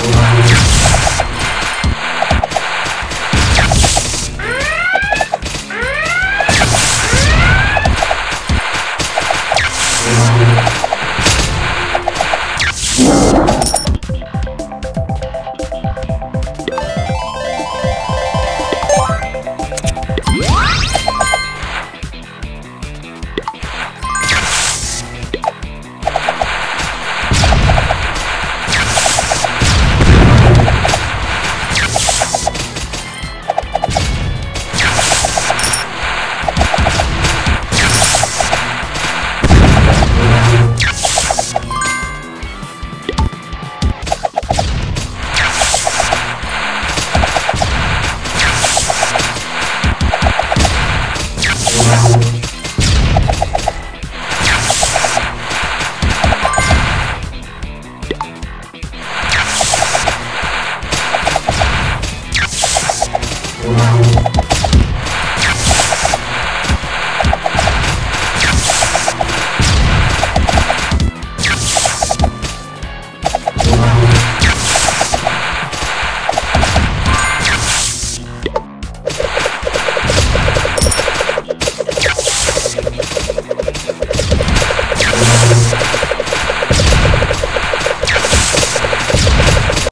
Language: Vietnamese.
Música Wow.